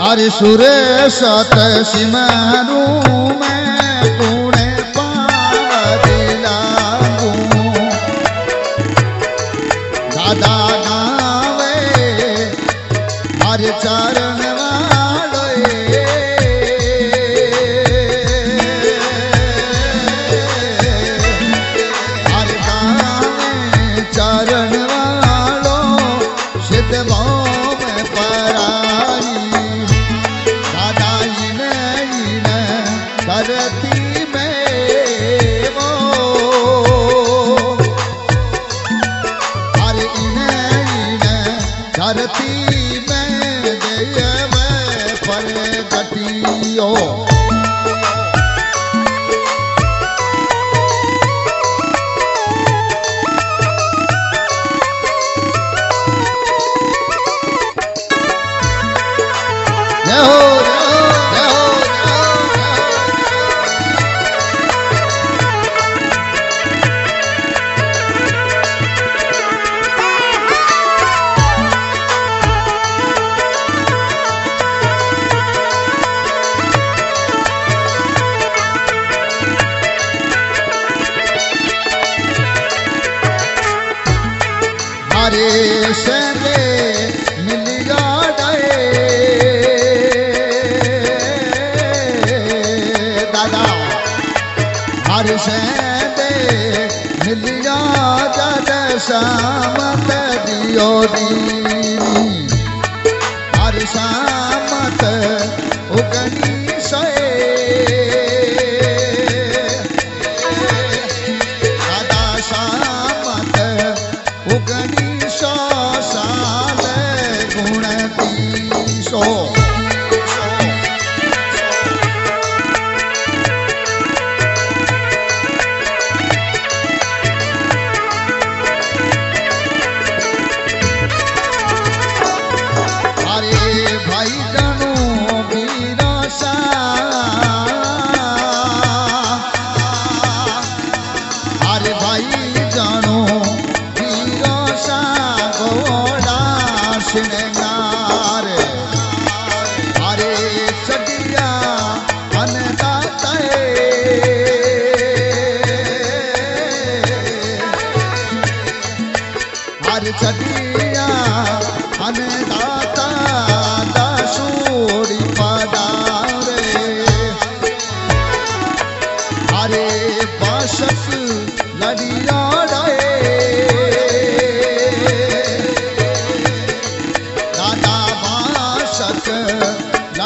अरे सुरेश सिमरू मैं। जय हो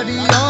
लड़िया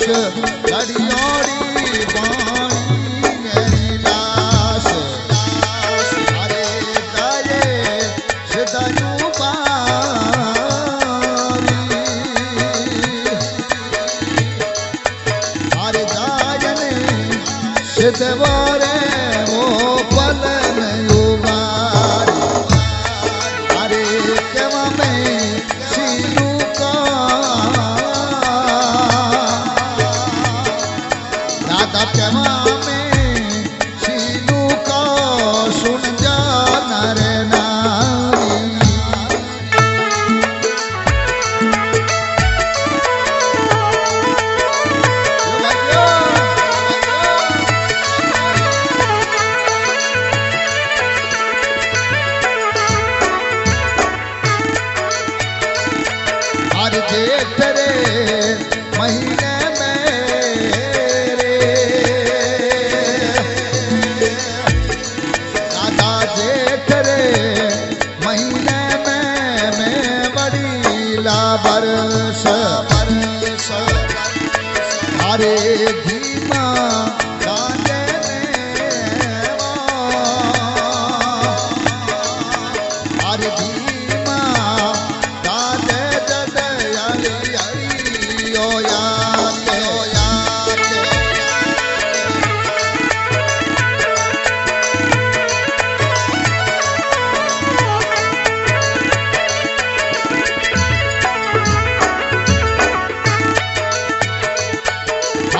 લાશ લડિયોડી પાણી મેરી લાશ. અરે તારે સિદ્ધનું પારી અરે તારે સિદ્ધ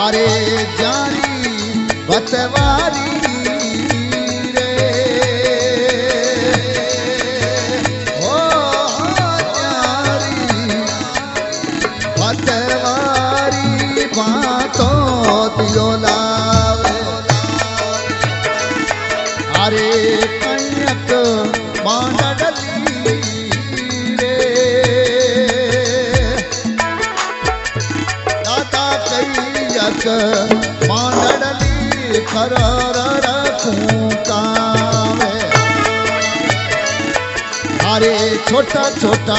तारे जानी बचवा छोटा छोटा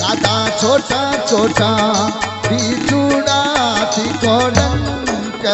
दादा छोटा छोटा बिछुड़ा थी को रंग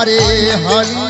हरे हरि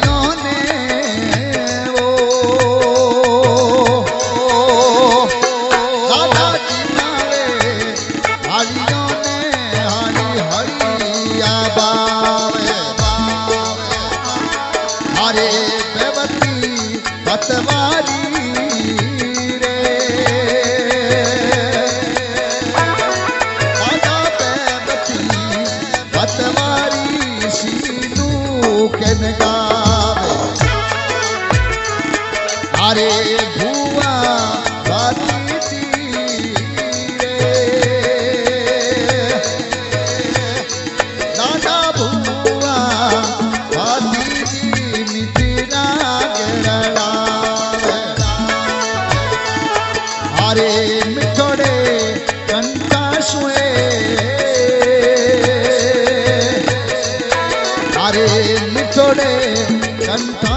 मिठोड़े कंता सुए तारे मिठोड़े कंता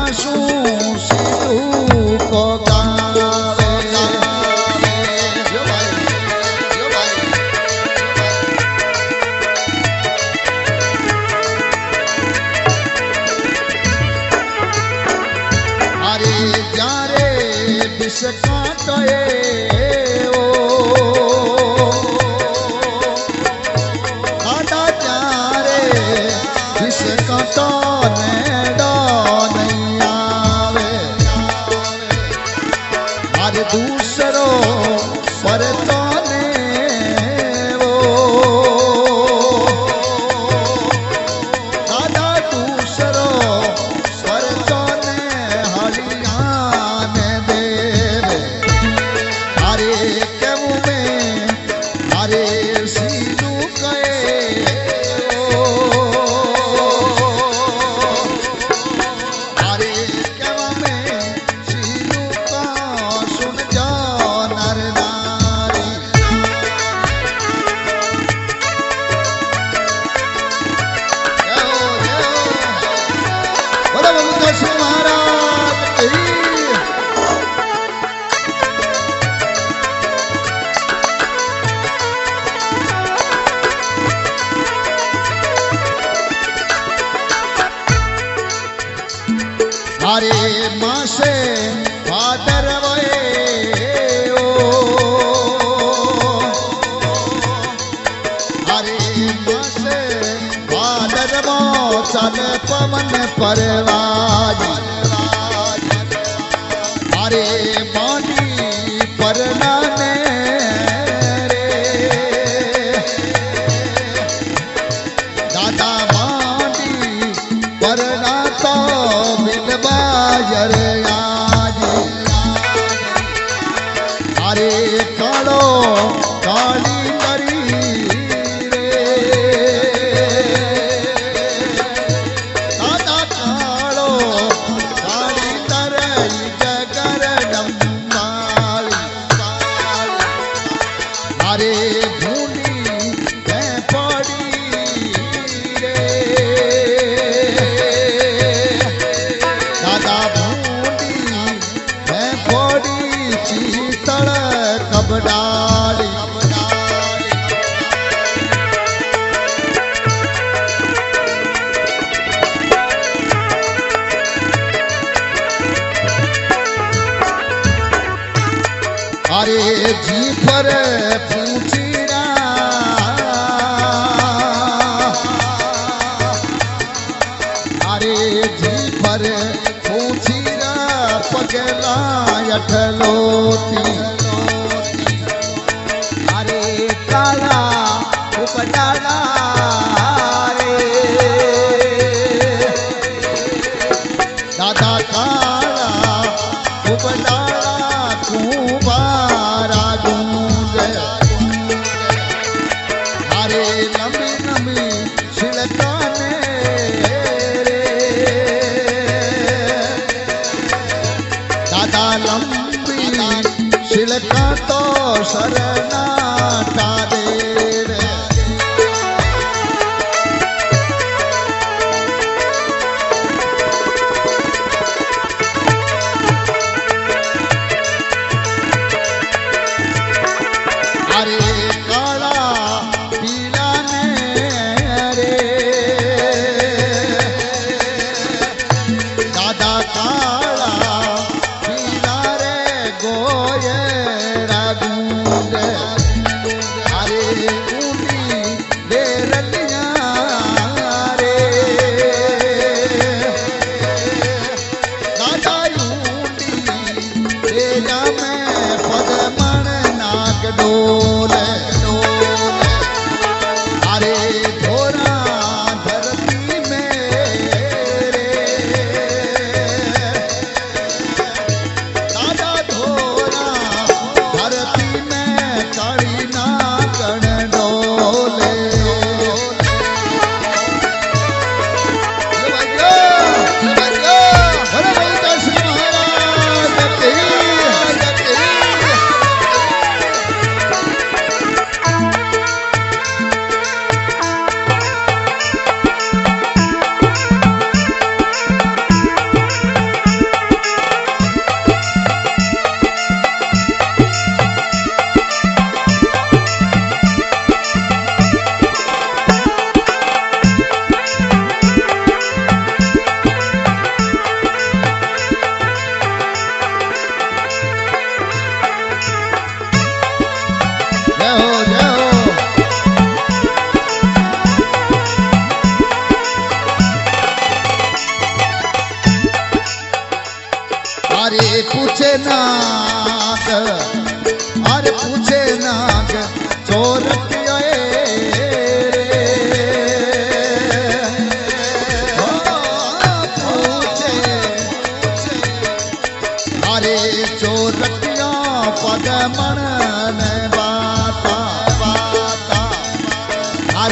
अरे जी पर पूछना अरे जी पर पूछना पगला अठलोती।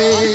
রে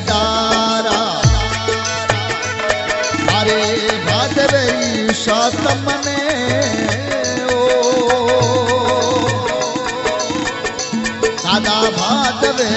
દારા મારે ભાદરઈ સાતમને દાદા ભાદવે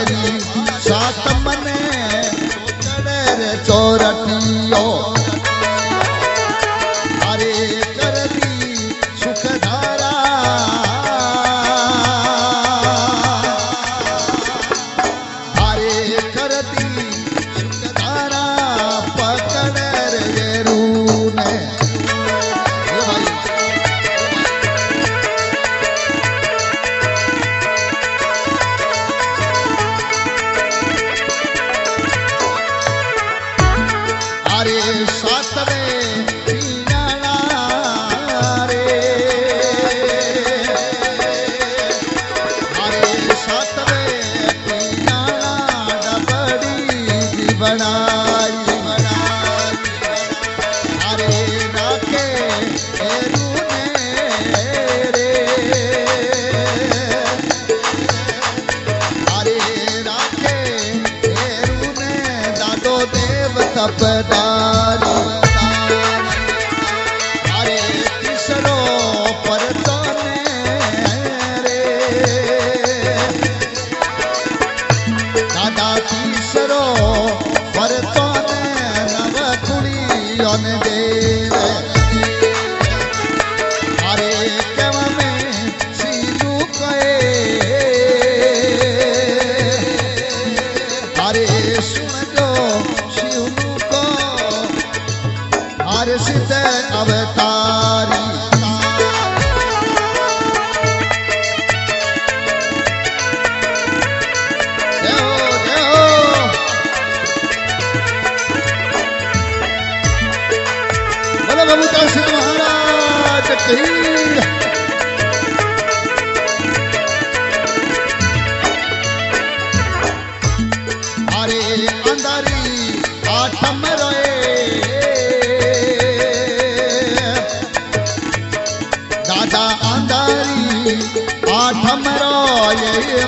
अंधारी आठम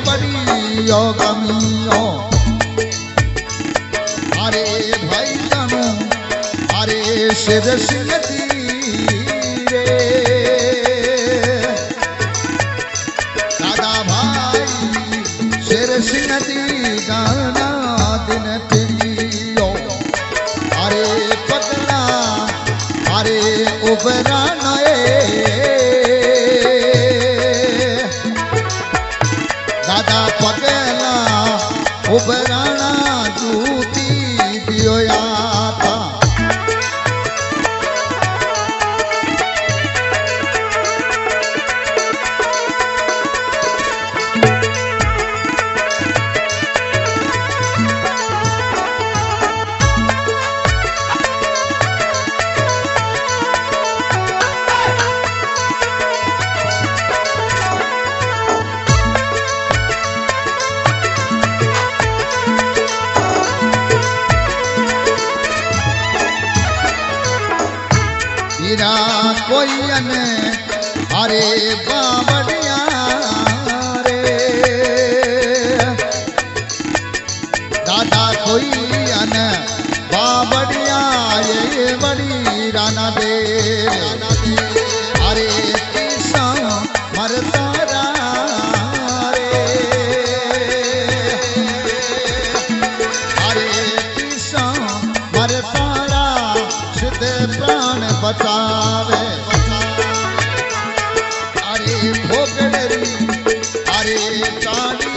बड़ी ओ गमियो अरे भाई तनु अरे शिव सिंह Bhagwan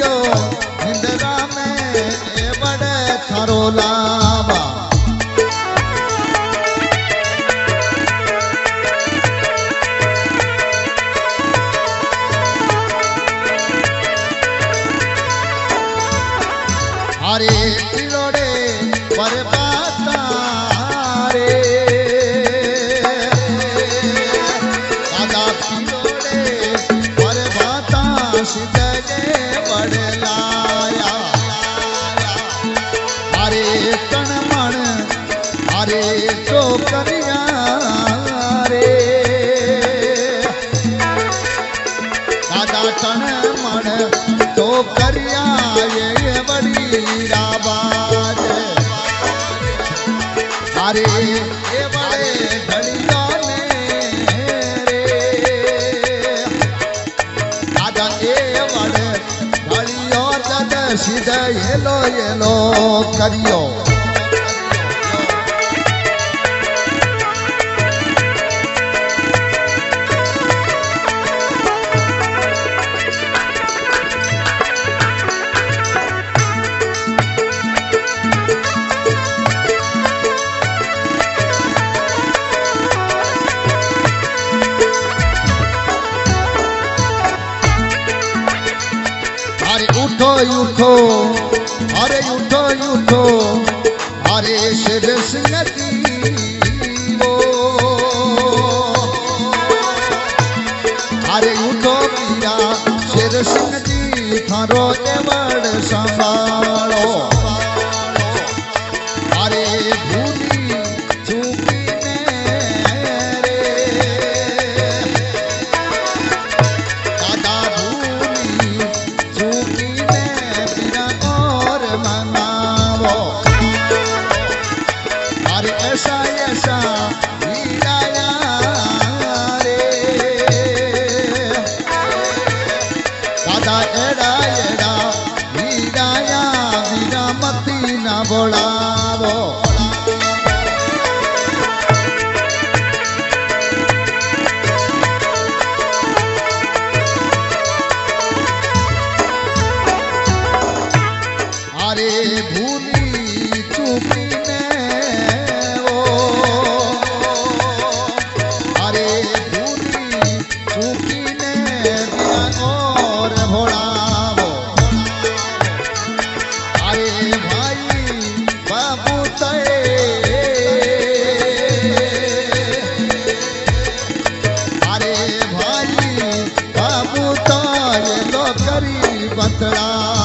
जो हिंदरा में बड़े थरोला સીધા હેલો હેલો કર્યો उठो बतला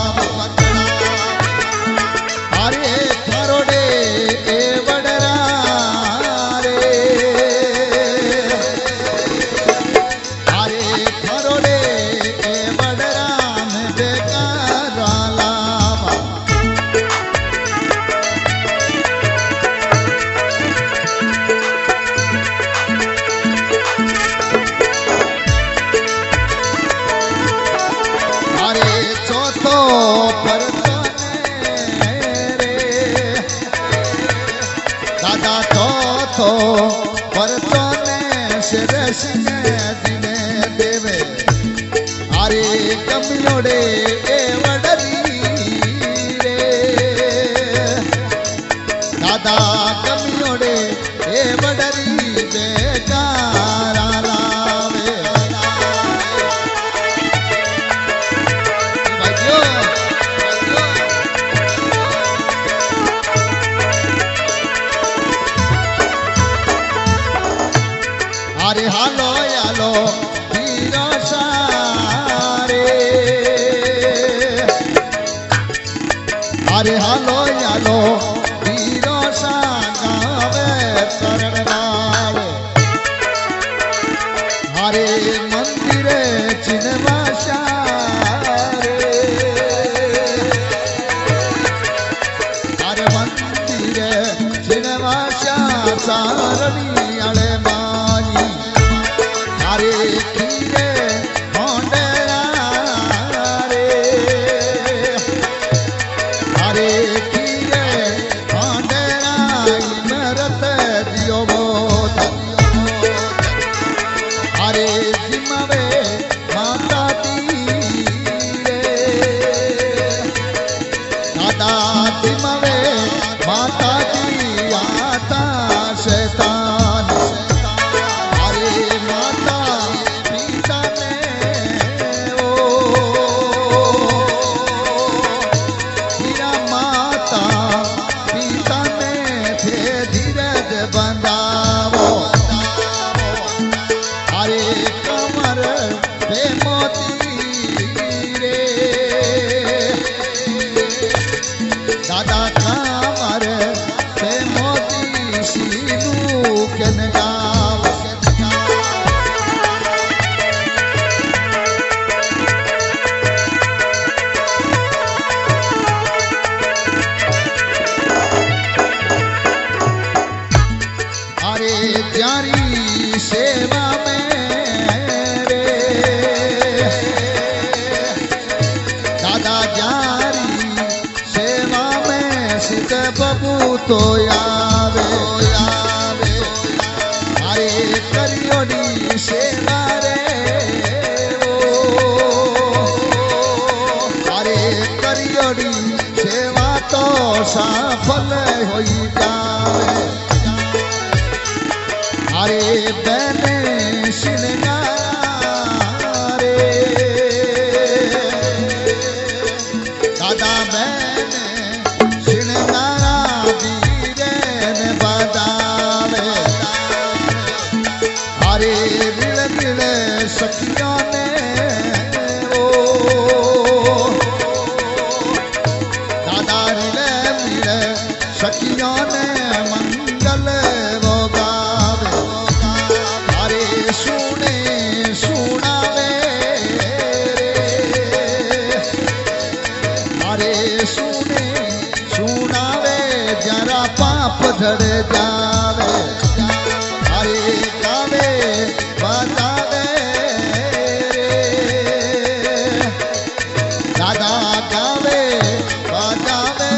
Oh. Primavera. જારી, સેવા મેં સીત બબુ તો આવે. આવે અરે કર્યોની સેવા રે અરે કર્યોની સેવા તો સા मारे सुने, सुनावे, जरा पाप धड़ जावे। हरे कावे बतावे दादा गावे बतावे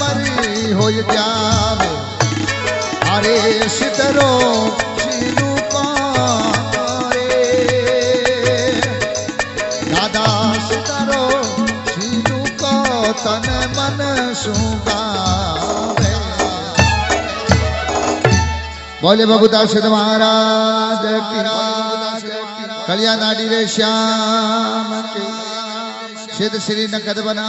मरी हो जावे। हरे सिदरों बोले भगुदास महाराज कलिया नाडी रे श्याम सिद्ध श्री नकद बना।